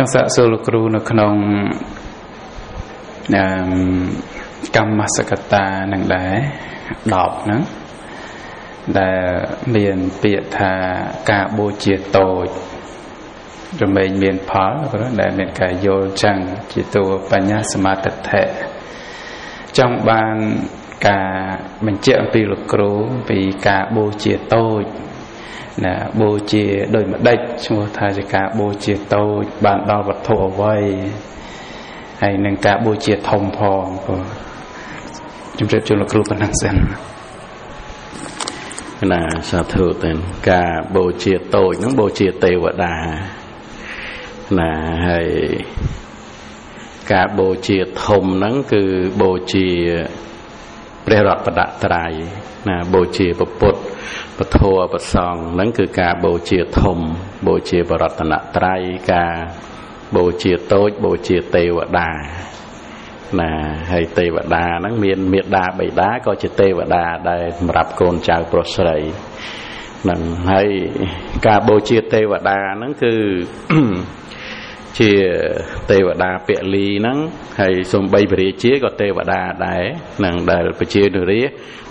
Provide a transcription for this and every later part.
ចង់សាកសួរលោកគ្រូនៅក្នុងអឺកម្មសកតានឹងដែរ10ហ្នឹងដែលមានពាក្យថាការបូជាតូចរមែងមានផលព្រោះដែលមានការយល់ចឹងជាតួបញ្ញាសមាធិដ្ឋិចង់បានការបញ្ជាក់អំពីលោកគ្រូពីការបូជាតូច ណាបូជាដោយម្ដេចឈ្មោះថាជាការបូជាតូចបានដល់វត្ថុអ្វីហើយនឹងការបូជាធំផងព្រោះជំរាបជូនលោកគ្រូប៉ុណ្ណឹងសិនណាសាធុទៅការបូជាតូចហ្នឹងបូជាទេវតាណាហើយការបូជាធំហ្នឹងគឺបូជាព្រះរតនត្រ័យណាបូជាពុទ្ធ ពធប្រសងហ្នឹងគឺការបូជាធំបូជាបរតនត្រ័យការបូជាតូចបូជាទេវតាណាហើយទេវតាហ្នឹងមានមេដាបិតាក៏ជាទេវតាដែរសម្រាប់កូនចៅប្រុសស្រីហ្នឹងហើយការបូជាទេវតាហ្នឹងគឺ ជាទេវតាពលីហ្នឹងហើយសំបីពរាជាក៏ទេវតាដែរនឹងដែលពជានរា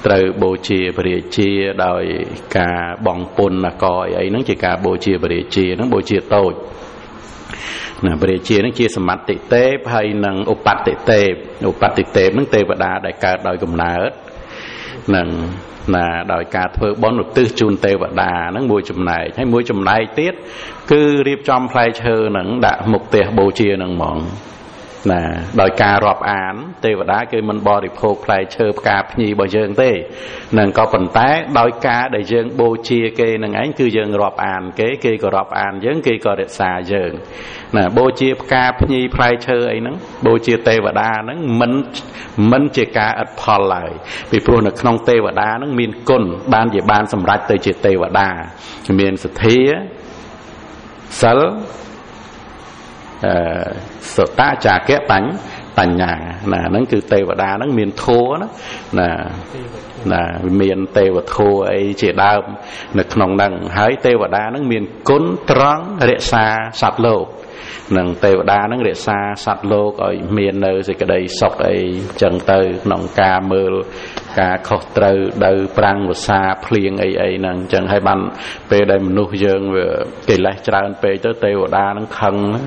ត្រូវបូជាពរាជាដោយការបងពុនអកអីអីហ្នឹងជាការបូជាពរាជាហ្នឹងបូជាតូចណាព្រះរាជានឹងជាសមត្ថិទេពហើយនឹងឧបតិទេពឧបតិទេពនឹងទេវតាដែលកើតដោយកំណើតនឹង ណាដោយការធ្វើបុណ្យឧទ្ទិសជូនទេវតាហ្នឹងមួយចំណែកហើយមួយចំណែកទៀតគឺរៀបចំផ្លែឈើហ្នឹងដាក់មុខផ្ទះបូជាហ្នឹងហ្មង ណាដោយការរាប់អាន ទេវតាគេមិនបរិភោគផ្លែឈើផ្កាភ្ញីរបស់យើងទេនឹងក៏ប៉ុន្តែដោយការដែលយើងបូជាគេនឹងឯងគឺយើងរាប់អានគេគេក៏រាប់អានយើងគេក៏រក្សាយើងណាបូជាផ្កាភ្ញីផ្លែឈើអីហ្នឹងបូជាទេវតាហ្នឹងមិនមិនជាការឥតផលឡើយពីព្រោះនៅក្នុងទេវតាហ្នឹងមានគុណបានជាបានសម្រេចទៅជាទេវតាមានសទ្ធាសិលអឺ សតចាគៈបញ្ញបញ្ញាណាហ្នឹងគឺទេវតាហ្នឹងមានធัวណាណាណាមានទេវធัวអីជាដើម នៅក្នុងហ្នឹងហើយទេវតាហ្នឹងមានគុណត្រង់រក្សាសត្វលោកនឹងទេវតានឹងរក្សាសត្វលោកឲ្យមាននៅសេចក្តីសុខអីចឹងទៅក្នុងការមើលការខុសត្រូវដៅប្រាំងវសាភ្លៀងអីអីហ្នឹងចឹងហើយបានពេលដែលមនុស្សយើងវាកិលេសច្រើនពេកទៅទេវតានឹងខឹងណា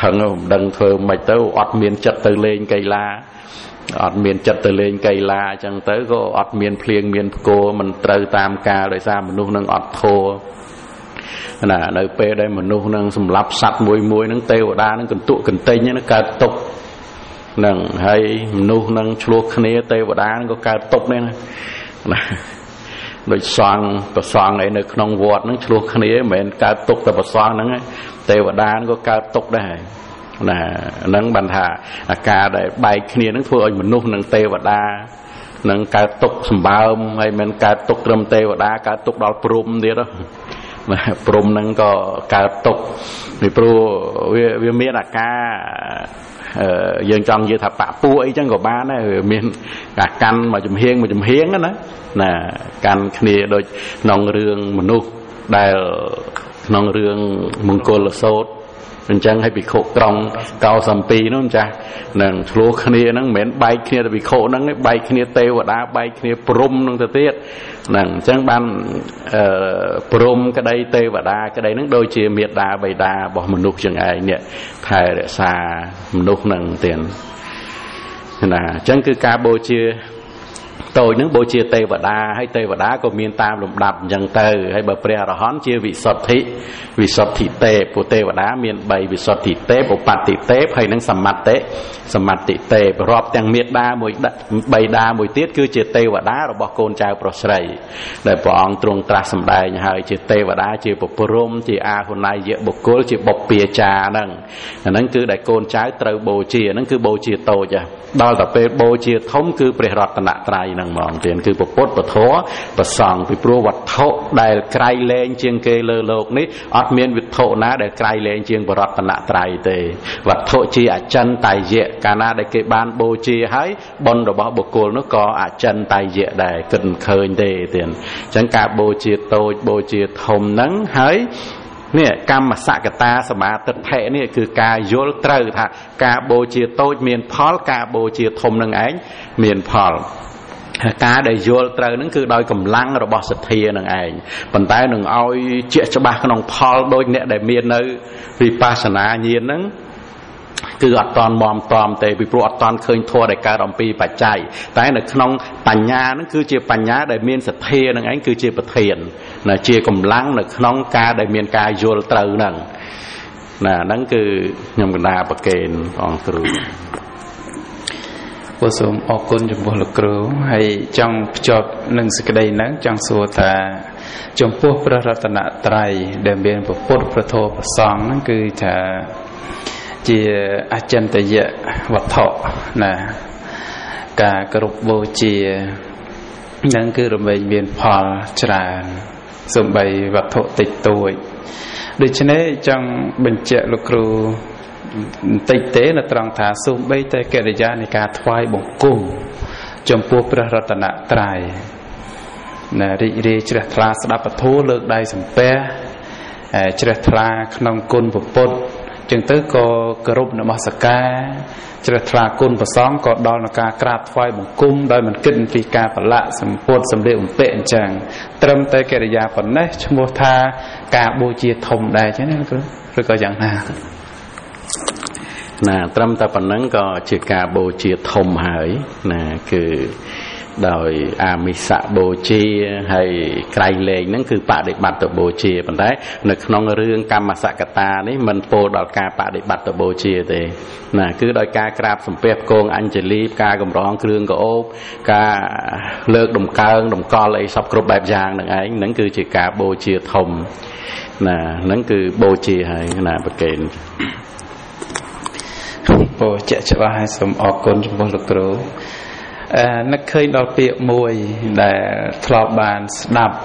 ខឹងមិនដឹងធ្វើម៉េចទៅអត់មានចិត្តទៅលេងកីឡាអត់មានចិត្តទៅលេងកីឡាអញ្ចឹងទៅក៏អត់មានភ្លៀងមានផ្គរមិនត្រូវតាមការដោយសារមនុស្សនឹងអត់ធោណានៅពេលដែលមនុស្សនឹងសម្លាប់សត្វមួយមួយនឹងទេវតានឹងកន្ទុកកន្ទិញនឹងកើតទុកនឹងហើយមនុស្សនឹងឆ្លោះគ្នាទេវតានឹងក៏កើតទុកនេះណា ដូចសង្ឃប្រសង្ឃអីនៅក្នុងវត្តហ្នឹងឆ្លោះគ្នាមិនមែនកើតទុកតែប្រសង្ឃហ្នឹងទេវតាក៏កើតទុកដែរណាហ្នឹងបានថាអាការដែលបែកគ្នាហ្នឹងធ្វើឲ្យមនុស្សនិងទេវតានឹងកើតទុកសម្បើមហើយមិនកើតទុកត្រឹមទេវតាកើតទុកដល់ព្រំទៀតណាព្រំហ្នឹងក៏កើតទុកពីព្រោះវាវាមានអាការ យើងចង់និយាយថាបាក់ពួអីចឹងក៏បានដែរមានការកាន់មកចំហៀងមកចំហៀងណាណាកាន់គ្នាដូចក្នុងរឿងមនុស្សដែលក្នុងរឿងមង្គលសោត អញ្ចឹងឲ្យភិក្ខុក្រុងកោសំពីនោះចាស់នឹងឆ្លោះគ្នាហ្នឹងមិនមែនបែកគ្នាទៅភិក្ខុហ្នឹងបែកគ្នាទេវតាបែកគ្នាព្រំហ្នឹងទៅទៀតហ្នឹងអញ្ចឹងបានអឺព្រំក្តីទេវតាក្តីហ្នឹងដូចជាមេដាបៃតារបស់មនុស្សចឹងឯងនេះថែរក្សាមនុស្សហ្នឹងទៀតណាអញ្ចឹងគឺការបូជា តូចនឹងបូជាទេវតាហើយទេវតាក៏មានតាមលំដាប់អញ្ចឹងទៅហើយបើព្រះអរហន្តជាវិសុទ្ធិវិសុទ្ធិទេពពួកទេវតាមាន3វិសុទ្ធិទេពឧបតិទេពហើយនឹងសមត្ថិសមត្ថិទេពរាប់ទាំងមេដាមួយបីដាមួយទៀតគឺជាទេវតារបស់កូនចៅប្រុសស្រីដែលព្រះអង្គទ្រង់ត្រាស់សម្ដែងហើយជាទេវតាជាពព្រមជាអាហុណៃយបុគ្គលជាបុព្វាចារហ្នឹងអាហ្នឹងគឺដែលកូនចៅត្រូវបូជាហ្នឹងគឺបូជាតូចដល់តែពេលបូជាធំគឺព្រះរតនត្រ័យហ្នឹងហ្មងទៀតគឺពុទ្ធពធប្រសង់ពីព្រោះវត្ថុដែលក្រៃលែងជាងគេលើលោកនេះអត់មានវត្ថុណាដែលក្រៃលែងជាងបរតនត្រ័យទេវត្ថុជាអចិន្តយៈកាលណាដែលគេបានបូជាហើយបុណ្យរបស់បុគ្គលនោះក៏អចិន្តយៈដែរគិតឃើញទេទៀតអញ្ចឹងការបូជាតូចបូជាធំហ្នឹងហើយនេះកម្មសកតាសមាទិដ្ឋិនេះគឺការយល់ត្រូវថាការបូជាតូចមានផលការបូជាធំនឹងឯងមានផល ការដែលយល់ត្រូវនឹងគឺដោយកម្លាំងរបស់សទ្ធានឹងឯងប៉ុន្តែនឹងឲ្យជាក់ច្បាស់ក្នុងផលដូចអ្នកដែលមាននៅវិបស្សនាញាណហ្នឹងគឺអត់តន់មមតំទេពីព្រោះអត់តន់ឃើញធម៌ដែលកើតអំពីបច្ច័យតែនៅក្នុងបញ្ញានឹងគឺជាបញ្ញាដែលមានសទ្ធានឹងឯងគឺជាប្រធានណាជាកម្លាំងនៅក្នុងការដែលមានការយល់ត្រូវហ្នឹងណាហ្នឹងគឺខ្ញុំកណ្ដាប្រកេនព្រះអង្គគ្រូ ពោសូមអរគុណចំពោះលោកគ្រូហើយចង់ភ្ជាប់នឹងសេចក្តីហ្នឹងចង់សួរថា ចំពោះព្រះរតនត្រ័យដែលមានពុទ្ធប្រធមប្រសងហ្នឹងគឺថាជាអចិន្តយៈវត្ថុណាការគោរពបូជានឹងគឺរមែងមានផលច្រើនសំបីវត្ថុតិចតួចដូច្នេះចង់បញ្ជាក់លោកគ្រូ បន្តិចទេនៅត្រង់ថាសូម្បីតែកិរិយានៃការថ្វាយបង្គំចំពោះព្រះរតនត្រ័យណារីករាយជ្រះថ្លាស្ដាប់ពធលើកដៃសំពះជ្រះថ្លាក្នុងគុណពុទ្ធចឹងទៅក៏គោរពនមស្ការជ្រះថ្លាគុណប្រសងក៏ដល់នឹងការក្រាបថ្វាយបង្គំដោយមិនគិតពីការប្រឡាក់សម្ពុតសម្លៀកបំពាក់អញ្ចឹងត្រឹមតែកិរិយាប៉ុណ្ណេះឈ្មោះថាការបូជាធំដែរចឹងណាគ្រូឬក៏យ៉ាងណា ណាត្រឹមតែប៉ុណ្ណឹងក៏ជាការបូជាធំហើយណាគឺដោយអាមិសៈបូជាហើយក្រៃលែងហ្នឹងគឺបដិបត្តិបូជាប៉ុន្តែនៅក្នុងរឿងកម្មសកតានេះមិនពោលដល់ការបដិបត្តិបូជាទេណាគឺដោយការក្រាបសំពះគងអញ្ជលីការកម្រងគ្រឿងកោបការលើកដំកើងតម្កល់អីសពគ្រប់បែបយ៉ាងនឹងឯងហ្នឹងគឺជាការបូជាធំណាហ្នឹងគឺបូជាហើយណាប្រកេន ពោជាក់ច្បាស់ហើយសូមអរគុណចំពោះលោកគ្រូនឹកឃើញដល់ពាក្យមួយដែលធ្លាប់បានស្ដាប់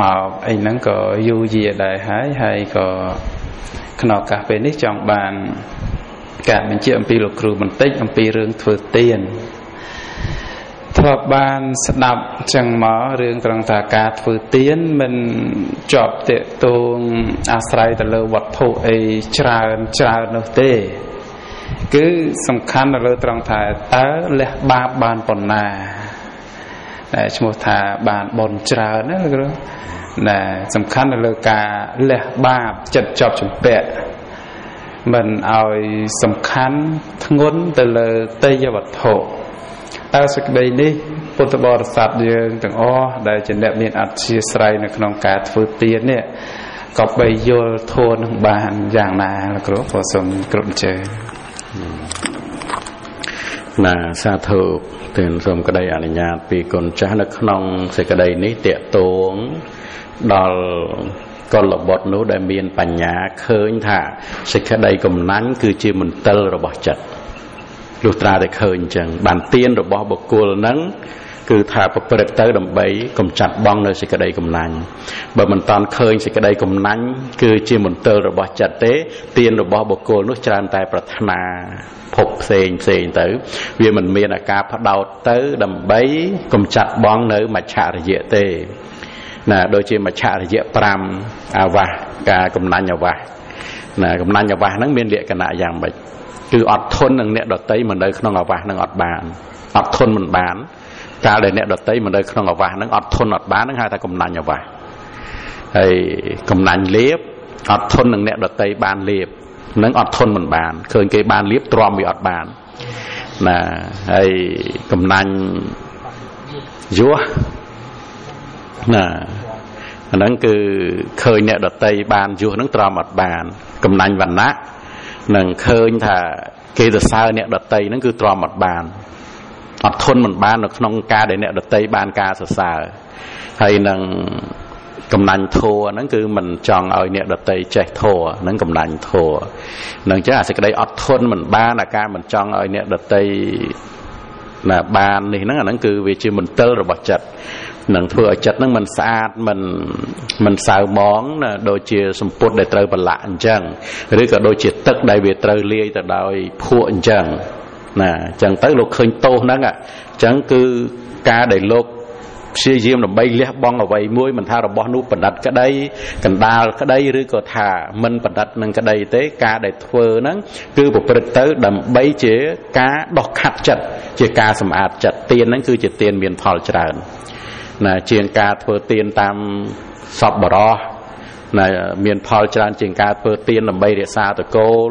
មកអីហ្នឹងក៏យូរយាដែរហើយហើយក៏ក្នុងឱកាសពេលនេះចង់បានការបញ្ជាក់អំពីលោកគ្រូបន្តិចអំពីរឿងធ្វើទៀនធ្លាប់បានស្ដាប់ចឹងមករឿងត្រង់ថាការធ្វើទៀនមិនជាប់តេតងអាស្រ័យទៅលើវត្ថុអីច្រើនច្រើននោះទេ គឺសំខាន់នៅលើត្រង់ថាតើលះបាបបានប៉ុណ្ណាតែឈ្មោះថាបានបនច្រើនណាគ្រូណាសំខាន់នៅលើការលះបាបចិត្តជាប់ជំពាក់មិនឲ្យសំខាន់ធ្ងន់ទៅលើតេយ្យវត្ថុតើសេចក្តីនេះពុទ្ធបរិស័ទយើងទាំងអស់ដែលជាអ្នកមានអធិស្រ័យនៅក្នុងការធ្វើទាននេះក៏បីយល់ធួនឹងបានយ៉ាងណាលោកគ្រូក៏សូមគ្រប់ជើ ណាសាធុទើនសូមក្តីអនុញ្ញាតពីគុណចាស់នៅក្នុងសេចក្តីនេះតេតួងដល់កលបុត្រនោះដែលមានបញ្ញាឃើញថាសេចក្តីកំណាញ់គឺជាមន្ទិលរបស់ចិត្តលុះត្រាតែឃើញអញ្ចឹងបានទៀនរបស់បុគ្គលហ្នឹង គឺថាប្រព្រឹត្តទៅដើម្បីកំចាត់បងនៅសេចក្តីកំណាញ់បើមិនតាន់ឃើញសេចក្តីកំណាញ់គឺជាមន្ទិលរបស់ចិត្តទេទានរបស់បុគ្គលនោះច្រើនតែប្រាថ្នាភពផ្សេងផ្សេងទៅ វាមិនមានអាការផ្ដោតទៅដើម្បីកំចាត់បងនៅមច្ឆរយៈទេណាដូចជាមច្ឆរយៈ5អាវាសការកំណាញ់អាវាសណាកំណាញ់អាវាសហ្នឹងមានលក្ខណៈយ៉ាងម៉េចគឺអត់ធន់នឹងអ្នកដតីមិននៅក្នុងអាវាសហ្នឹងអត់បានអត់ធន់មិនបាន កាលដែលអ្នកដតីមកនៅក្នុងអាវាសហ្នឹងអត់ធន់អត់បានហ្នឹងហៅថាកំណាញ់អាវាសហើយកំណាញ់លៀបអត់ធន់នឹងអ្នកដតីបានលៀបនឹងអត់ធន់មិនបានឃើញគេបានលៀបទ្រាំវាអត់បានណាហើយកំណាញ់យោះណាអាហ្នឹងគឺឃើញអ្នកដតីបានយោះហ្នឹងទ្រាំអត់បាន កំណាញ់វណ្ណៈនឹងឃើញថាគេសរសើរអ្នកដតីហ្នឹងគឺទ្រាំអត់បាន អត់ធន់មិនបាននៅក្នុងការដែលអ្នកដតីបានការសរសើរហើយនឹងកំណាញ់ធัวហ្នឹងគឺមិនចង់ឲ្យអ្នកដតីចេះធัวហ្នឹងកំណាញ់ធัวនឹងចឹងអាសេចក្តីអត់ធន់មិនបានអាការមិនចង់ឲ្យអ្នកដតីណាបាននេះហ្នឹងអាហ្នឹងគឺវាជាមន្ទិលរបស់ចិត្តនឹងធ្វើឲ្យចិត្តហ្នឹងមិនស្អាតមិនមិនសៅมองណាដូចជាសម្ពុតដែលត្រូវប្រឡាក់អញ្ចឹងឬក៏ដូចជាទឹកដែលវាត្រូវលាយទៅដោយភក់អញ្ចឹង ណាអញ្ចឹងទៅលោកឃើញទោសហ្នឹងអញ្ចឹងគឺការដែលលោកព្យាយាមដើម្បីលះបង់អ្វីមួយមិនថារបស់នោះបណ្ឌិតក្តីកណ្ដាលក្តីឬក៏ថាមិនបណ្ឌិតនឹងក្តីទេការដែលធ្វើហ្នឹងគឺប្រព្រឹត្តទៅដើម្បីជាការដោះខាត់ចិត្តជាការសម្អាតចិត្តទានហ្នឹងគឺជាទានមានផលច្រើនណាជាងការធ្វើទានតាមសពបរោះ ណាមានផលច្រើនជាងការធ្វើទានដើម្បីរក្សាតកូល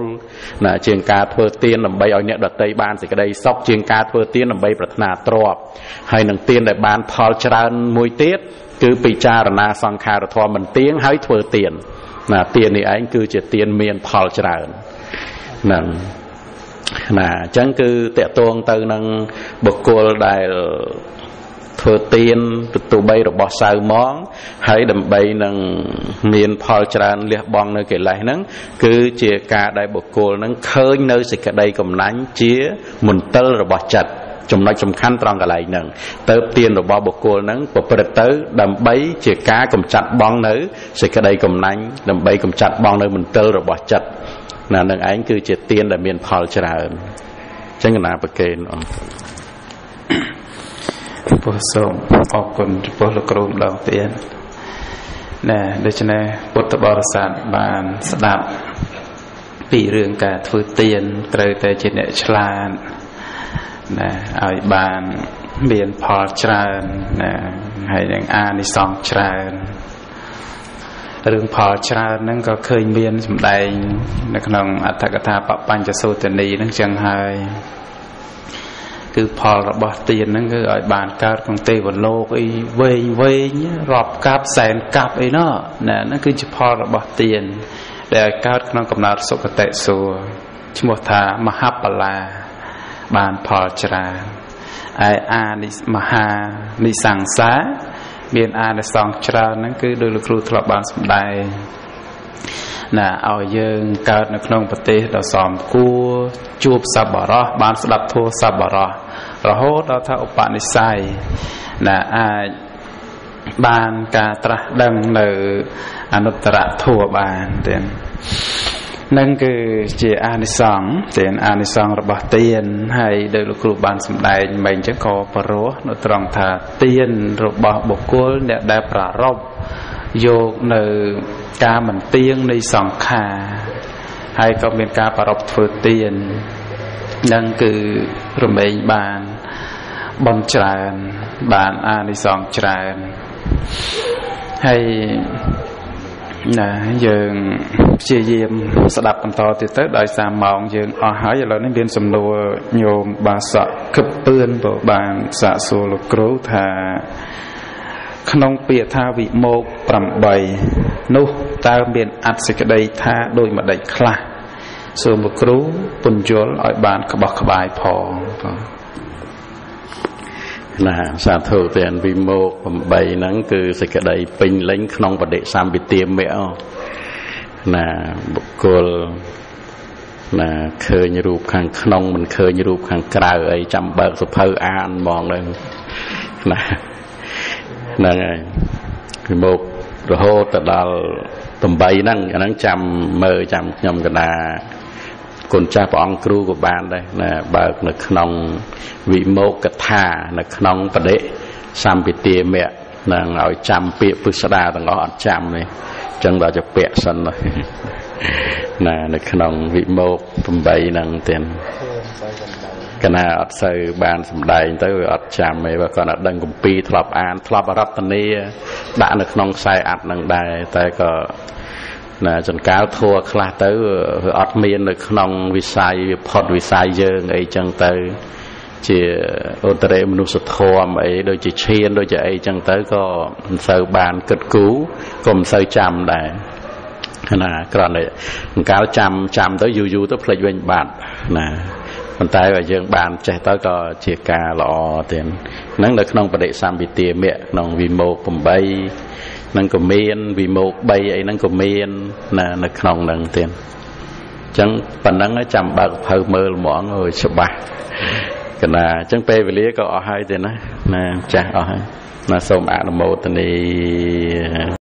ណាជាងការធ្វើទានដើម្បីឲ្យអ្នកដតីបានសេចក្តីសុខជាងការធ្វើទានដើម្បីប្រាថ្នាទ្រព្យហើយនឹងទានដែលបានផលច្រើនមួយទៀតគឺពិចារណាសង្ខារធម៌មិនទៀងហើយធ្វើទានណាទាននេះឯងគឺជាទានមានផលច្រើនហ្នឹងណាអញ្ចឹងគឺតកតងទៅនឹងបុគ្គលដែល ធ្វើទៀនទូបីរបស់សៅមងហើយដើម្បីនឹងមានផលច្រើនលះបង់នៅកិលេសហ្នឹងគឺជាការដែលបុគ្គលហ្នឹងឃើញនៅសេចក្តីកំណាញ់ជាមន្ទិលរបស់ចិត្តចំណុចសំខាន់ត្រង់កន្លែងហ្នឹងទៅទានរបស់បុគ្គលហ្នឹងប្រព្រឹត្តទៅដើម្បីជាការកំចាត់បងនៅសេចក្តីកំណាញ់ដើម្បីកំចាត់បងនៅមន្ទិលរបស់ចិត្តណានឹងឯងគឺជាទានដែលមានផលច្រើនអញ្ចឹងកណាប្រកេនអង្គចំ ពោះសូមអរគុណចំពោះលោកគ្រូម្ដងទៀតណែដូច្នេះពុទ្ធបរិស័ទបានស្ដាប់ពីរឿងការធ្វើទានត្រូវតែជាអ្នកឆ្លាតណាឲ្យបានមានផលច្រើនណាហើយនឹងអានិសង្សច្រើនរឿងផលច្រើនហ្នឹងក៏ឃើញមានសម្ដែង នៅក្នុងអត្ថកថាបបញ្ចសូតនីហ្នឹងចឹងហើយ គឺផលរបស់ទានហ្នឹងគឺឲ្យបានកើតក្នុងទេវលោកអីវែងវែងរាប់កាប់សែនកាប់អីណោះណាហ្នឹងគឺជាផលរបស់ទាន ដែលឲ្យកើតក្នុងកំណើតសុគតិសួរឈ្មោះថាមហបលាបានផលច្រើនឯអានិមហានិសង្សា មានអានិសង្សច្រើនហ្នឹងគឺដោយលោកគ្រូធ្លាប់បានសម្ដែងណាឲ្យយើងកើតនៅក្នុងប្រទេសដ៏សមគួរជួបសប្បុរសបានស្ដាប់ធម៌សប្បុរស រហូតដល់ថាឧបនិស្ស័យណាអាចបានការត្រាស់ដឹងនៅអនុត្តរធម៌បានទៀតនឹងគឺជាអានិសង្សទានអានិសង្សរបស់ទានហើយដោយលោកគ្រូបានសម្ដែងមិញអញ្ចឹងក៏បរោះនៅត្រង់ថាទានរបស់បុគ្គលអ្នកដែលប្រារព្ធយកនៅការមិនទៀងនៃសង្ខារហើយក៏មានការប្រារព្ធធ្វើទាននឹងគឺរមែងបាន បនច្រើន បានអានិសង្សច្រើនហើយណាយើងព្យាយាមស្ដាប់បន្តទៀតទៅដោយសារម៉ោងយើងអស់ហើយឥឡូវនេះមានសំណួរញោមបាសកគឹបពឿនបើបានសាកសួរលោកគ្រូថាក្នុងពាក្យថាវិមោក8នោះតើមានអត្ថសេចក្តីថាដូចម្ដេចខ្លះសូមលោកគ្រូពន្យល់ឲ្យបានក្បោះក្បាយផងបង ណាសាធុទានវិមោក8ហ្នឹងគឺសេចក្តីពេញលេញក្នុងបដិសម្ពិទាមៈណាបុគ្គលណាឃើញរូបខាងក្នុងមិនឃើញរូបខាងក្រៅអីចាំបើកសុភៅអានហ្មងហ្នឹងណាហ្នឹងហើយវិមោករហូតទៅដល់8ហ្នឹងអាហ្នឹងចាំមើលចាំខ្ញុំកណា គុណចាស់ព្រះអង្គគ្រូក៏បានដែរណាបើកនៅក្នុងវិមោកថា នៅក្នុងបដិសម្ពិទាមៈនឹងឲ្យចាំពាក្យពុស្ដាទាំងអស់អត់ចាំនេះអញ្ចឹងដល់ទៅពាក្យសិនណានៅក្នុងវិមោក8ហ្នឹងទៀតកណាអត់សូវបានសម្ដែងទៅវាអត់ចាំទេបើគាត់អត់ដឹងកម្ពីធ្លាប់អានធ្លាប់រតនាដាក់នៅក្នុងខ្សែអត្តនឹងដែរតែក៏ ណាចង្កាលធัวខ្លះទៅវាអត់មាននៅក្នុងវិស័យវាផុតវិស័យយើងអីចឹងទៅ ជាឧត្តរមនុស្សធម៌អីដូចជាឈានដូចជាអីចឹងទៅក៏មិនសូវបានគិតគូរក៏មិនសូវចាំដែរណាគ្រាន់តែអង្កលចាំចាំទៅយូរយូរទៅភ្លេចវិញបាត់ណាប៉ុន្តែបើយើងបានចេះទៅក៏ជាការល្អទៀតហ្នឹងនៅក្នុងបដិសម្ពិទាមៈក្នុងវិមោក8 ហ្នឹងក៏មានវិមោក3អីហ្នឹងក៏មានណានៅក្នុងហ្នឹងទៀតអញ្ចឹងប៉ុណ្ណឹងចាំបើកភៅមើលហ្មងអើយច្បាស់កណាអញ្ចឹងពេលវេលាក៏អស់ហើយទេណាណាចាស់អស់ហើយណាសូមអនុមោទនី